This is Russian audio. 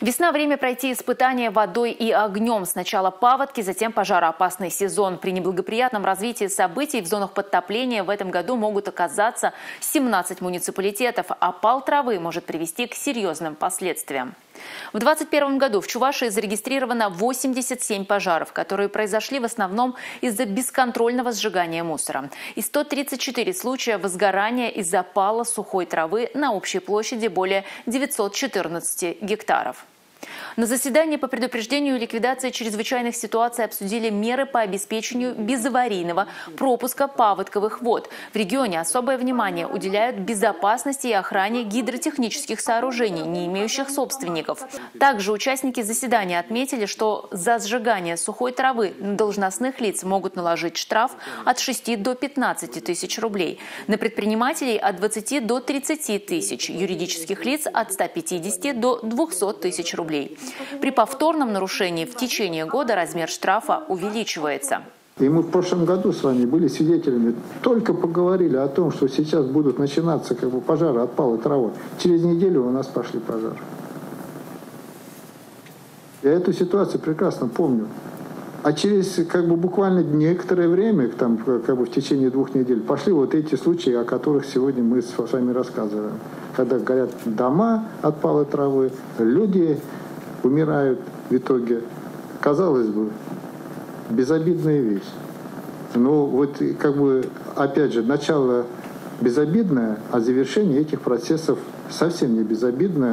Весна – время пройти испытания водой и огнем. Сначала паводки, затем пожароопасный сезон. При неблагоприятном развитии событий в зонах подтопления в этом году могут оказаться 17 муниципалитетов. а пал травы может привести к серьезным последствиям. В 2021 году в Чувашии зарегистрировано 87 пожаров, которые произошли в основном из-за бесконтрольного сжигания мусора. И 134 случая возгорания из-за пала сухой травы на общей площади более 914 гектаров. На заседании по предупреждению ликвидации чрезвычайных ситуаций обсудили меры по обеспечению безаварийного пропуска паводковых вод. В регионе особое внимание уделяют безопасности и охране гидротехнических сооружений, не имеющих собственников. Также участники заседания отметили, что за сжигание сухой травы на должностных лиц могут наложить штраф от 6 до 15 тысяч рублей, на предпринимателей от 20 до 30 тысяч, юридических лиц от 150 до 200 тысяч рублей. При повторном нарушении в течение года размер штрафа увеличивается. И мы в прошлом году с вами были свидетелями, только поговорили о том, что сейчас будут начинаться как бы пожары от палой травы. Через неделю у нас пошли пожары. Я эту ситуацию прекрасно помню. А через как бы буквально некоторое время, там, как бы в течение двух недель, пошли вот эти случаи, о которых сегодня мы с вами рассказываем. Когда горят дома от палой травы, люди умирают в итоге. Казалось бы, безобидная вещь. Но вот как бы, опять же, начало безобидное, а завершение этих процессов совсем не безобидное.